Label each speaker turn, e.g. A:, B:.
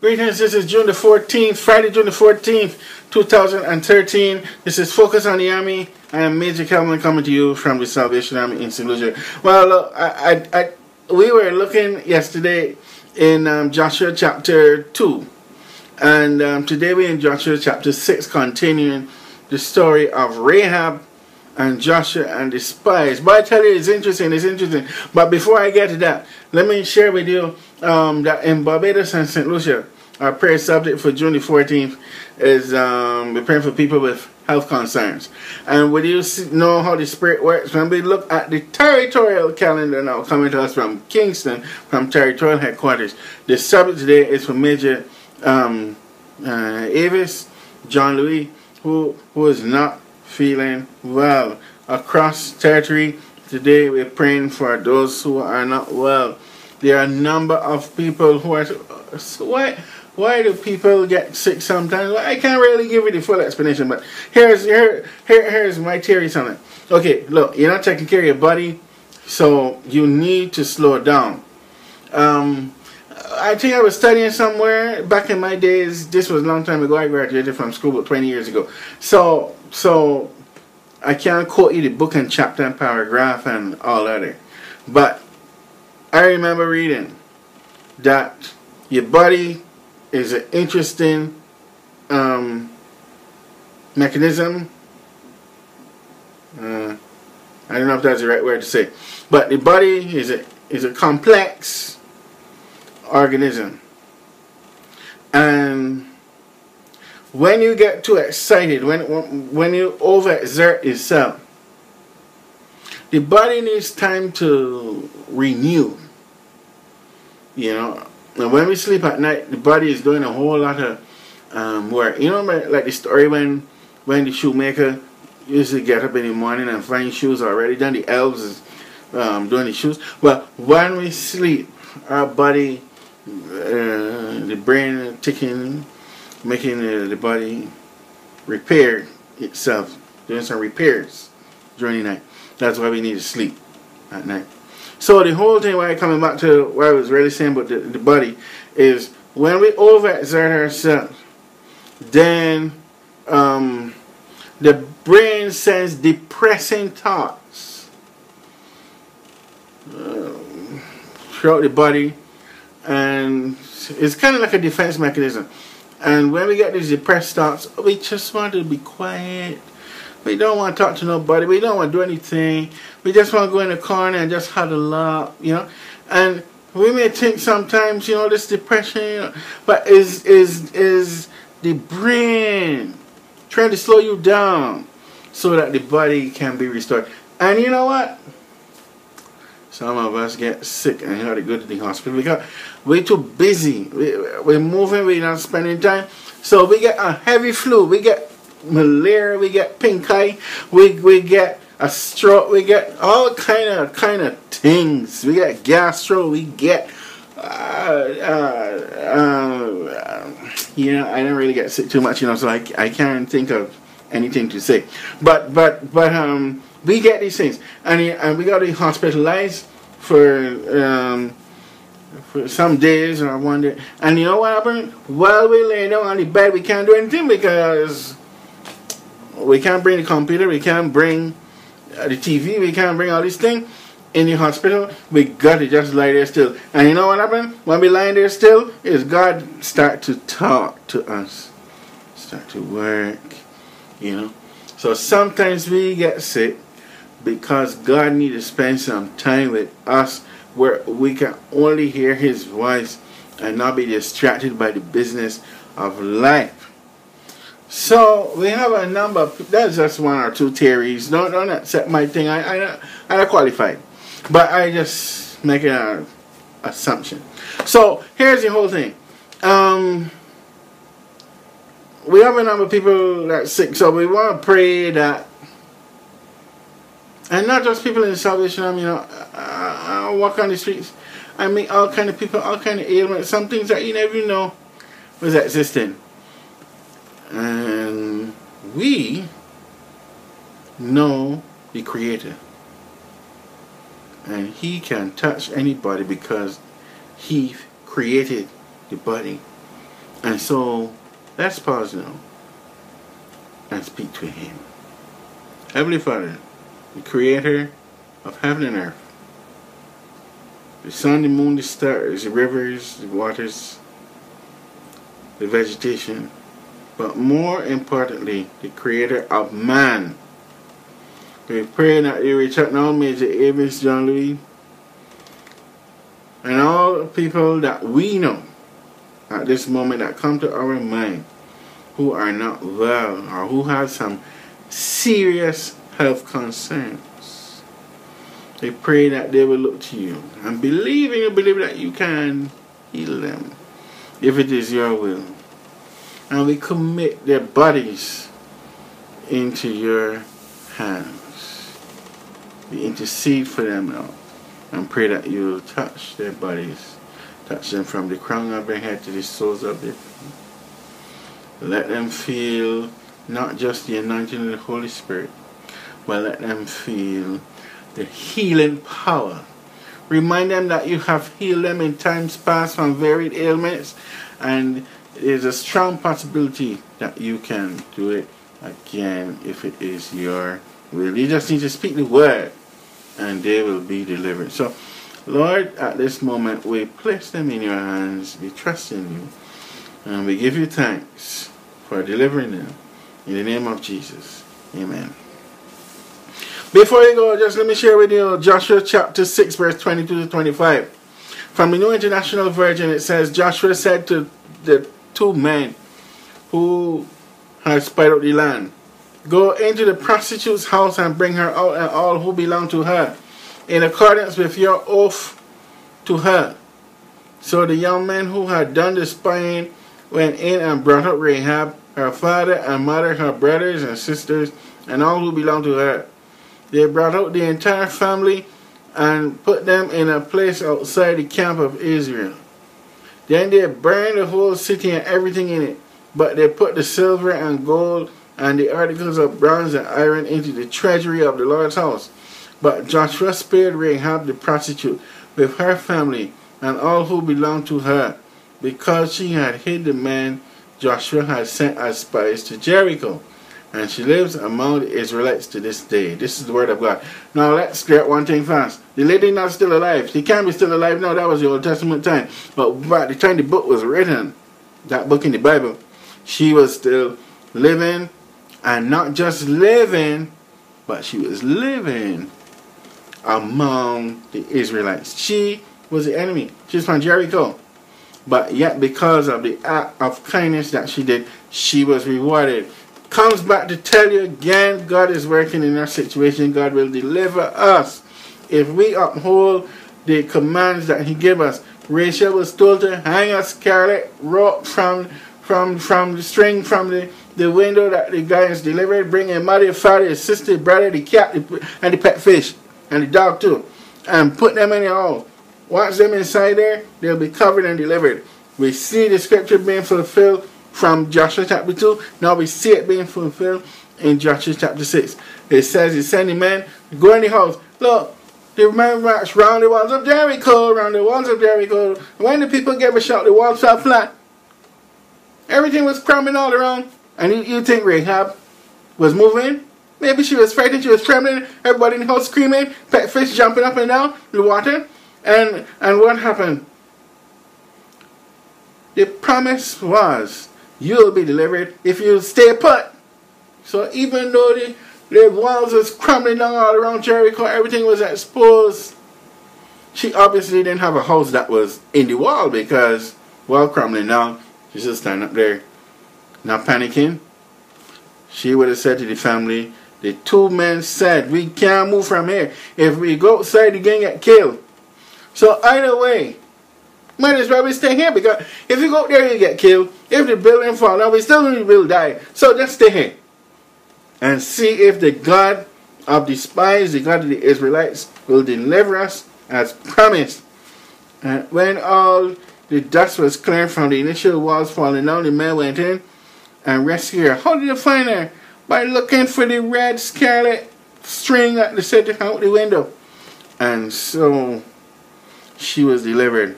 A: Greetings, this is June the 14th, Friday, June the 14th, 2013. This is Focus on the Army. I am Major Calvin coming to you from the Salvation Army in St. Lucia. Well, I, I, I, we were looking yesterday in um, Joshua chapter 2. And um, today we're in Joshua chapter 6, continuing the story of Rahab and Joshua and the spies. But I tell you, it's interesting, it's interesting. But before I get to that, let me share with you um, that in Barbados and St. Lucia, our prayer subject for June the 14th is um, we're praying for people with health concerns. And when you know how the Spirit works, when we look at the territorial calendar now coming to us from Kingston, from territorial headquarters, the subject today is for Major um, uh, Avis, John Louis, who, who is not feeling well. Across territory, today we're praying for those who are not well. There are a number of people who are. So why, why do people get sick sometimes? I can't really give you the full explanation, but here's here, here here's my theory on it. Okay, look, you're not taking care of your body, so you need to slow down. Um, I think I was studying somewhere back in my days. This was a long time ago. I graduated from school about 20 years ago. So, so I can't quote you the book and chapter and paragraph and all that. But I remember reading that your body is an interesting um, mechanism. Uh, I don't know if that's the right word to say, but the body is a is a complex organism, and when you get too excited, when when you overexert yourself, the body needs time to renew. You know, and when we sleep at night, the body is doing a whole lot of um, work. You know, like the story when when the shoemaker used to get up in the morning and find shoes already done. The elves is um, doing the shoes. But when we sleep, our body, uh, the brain ticking, making the, the body repair itself, doing some repairs during the night. That's why we need to sleep at night. So the whole thing, why coming back to what I was really saying about the, the body, is when we overexert ourselves, then um, the brain sends depressing thoughts uh, throughout the body, and it's kind of like a defense mechanism. And when we get these depressed thoughts, oh, we just want to be quiet we don't want to talk to nobody. We don't want to do anything. We just want to go in the corner and just huddle up, you know. And we may think sometimes, you know, this depression, you know, but is is is the brain trying to slow you down so that the body can be restored. And you know what? Some of us get sick and have to go to the hospital because we're too busy. We, we're moving, we're not spending time. So we get a heavy flu. We get malaria, we get pink eye, we we get a stroke, we get all kind of kind of things. We get gastro, we get uh, uh, uh, you know, I don't really get sick too much, you know, so I, I can't think of anything to say. But but but um, we get these things, and and we got to be hospitalized for um, for some days or one day. And you know what happened? While we lay down on the bed, we can't do anything because we can't bring the computer, we can't bring uh, the TV, we can't bring all these things in the hospital. We got to just lie there still. And you know what happened? When we lying there still, is God start to talk to us, start to work, you know. So sometimes we get sick because God needs to spend some time with us where we can only hear His voice and not be distracted by the business of life. So we have a number. That's just one or two theories. Don't don't accept my thing. I I I not qualified, but I just make an assumption. So here's the whole thing. Um, we have a number of people that's sick, so we want to pray that, and not just people in the Salvation Army. You know, I, I walk on the streets. I meet all kind of people, all kind of ailments, some things that you never know was existing. And we know the Creator. And He can touch anybody because He created the body. And so, let's pause now and speak to Him. Heavenly Father, the Creator of heaven and earth, the sun, the moon, the stars, the rivers, the waters, the vegetation, but more importantly, the Creator of man. We pray that you reach out now, Major Avis John Louis, and all the people that we know at this moment that come to our mind who are not well or who have some serious health concerns. They pray that they will look to you and believe in you, believe that you can heal them if it is your will. And we commit their bodies into your hands. We intercede for them now and pray that you will touch their bodies, touch them from the crown of their head to the soles of their feet. Let them feel not just the anointing of the Holy Spirit, but let them feel the healing power. Remind them that you have healed them in times past from varied ailments, and there's a strong possibility that you can do it again if it is your will. You just need to speak the word and they will be delivered. So, Lord, at this moment, we place them in your hands. We trust in you. And we give you thanks for delivering them. In the name of Jesus. Amen. Before you go, just let me share with you Joshua chapter 6, verse 22 to 25. From the New International Version, it says, Joshua said to the two men who had spied out the land, Go into the prostitute's house and bring her out and all who belong to her, in accordance with your oath to her. So the young men who had done the spying went in and brought up Rahab, her father and mother, her brothers and sisters, and all who belonged to her. They brought out the entire family and put them in a place outside the camp of Israel. Then they burned the whole city and everything in it, but they put the silver and gold and the articles of bronze and iron into the treasury of the Lord's house. But Joshua spared Rahab the prostitute with her family and all who belonged to her, because she had hid the men Joshua had sent as spies to Jericho. And she lives among the Israelites to this day. This is the word of God. Now let's get one thing fast. The lady not still alive. She can't be still alive now. That was the Old Testament time. But by the time the book was written, that book in the Bible, she was still living and not just living, but she was living among the Israelites. She was the enemy. She was from Jericho. But yet, because of the act of kindness that she did, she was rewarded. Comes back to tell you again, God is working in our situation. God will deliver us if we uphold the commands that He gave us. Rachel was told to hang a scarlet rope from from from the string from the the window that the guys delivered, bring a mother, father, sister, brother, the cat, and the pet fish, and the dog too, and put them in the hole. Once them inside there, they'll be covered and delivered. We see the scripture being fulfilled from Joshua chapter 2. Now we see it being fulfilled in Joshua chapter 6. It says he's sending men, go in the house. Look, the men marched round the walls of Jericho, round the walls of Jericho. When the people gave a shout, the walls fell flat. Everything was crumbling all around. And you, you think Rahab was moving? Maybe she was frightened, she was trembling, everybody in the house screaming, pet fish jumping up and down in the water. And, and what happened? The promise was, you'll be delivered if you stay put. So even though the, the walls was crumbling down all around Jericho, everything was exposed, she obviously didn't have a house that was in the wall because wall crumbling down, she's just standing up there not panicking. She would have said to the family, the two men said, we can't move from here. If we go outside, the gang get killed. So either way, might as well we stay here because if you go there, you get killed. If the building fall down, we still will die. So just stay here and see if the God of the spies, the God of the Israelites, will deliver us as promised. And when all the dust was cleared from the initial walls falling down, the men went in and rescued her. How did you find her? By looking for the red scarlet string that they set out the window. And so she was delivered.